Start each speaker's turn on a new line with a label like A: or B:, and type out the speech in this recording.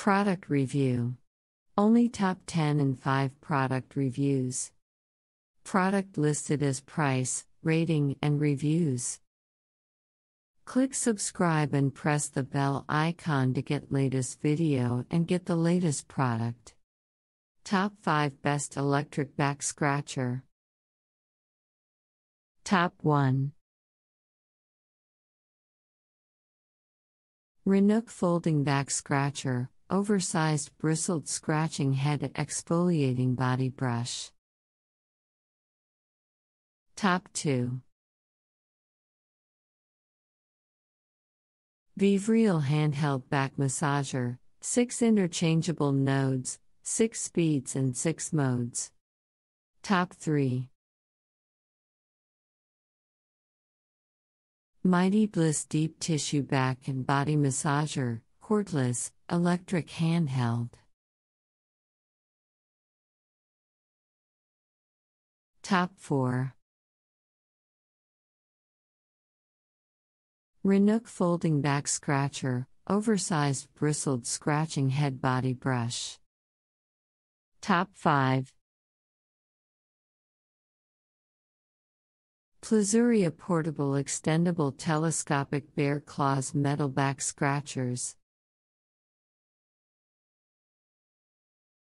A: Product Review Only top 10 and 5 product reviews. Product listed as price, rating, and reviews. Click subscribe and press the bell icon to get latest video and get the latest product. Top 5 Best Electric Back Scratcher Top 1 Renook Folding Back Scratcher, Oversized Bristled Scratching Head Exfoliating Body Brush. Top 2 Vivreal Handheld Back Massager, 6 interchangeable nodes, 6 speeds and 6 modes. Top 3 Mighty Bliss Deep Tissue Back and Body Massager, cordless, electric handheld. Top 4 Renook Folding Back Scratcher, Oversized Bristled Scratching Head Body Brush. Top 5 Plazuria Portable Extendable Telescopic Bear Claws Metal Back Scratchers.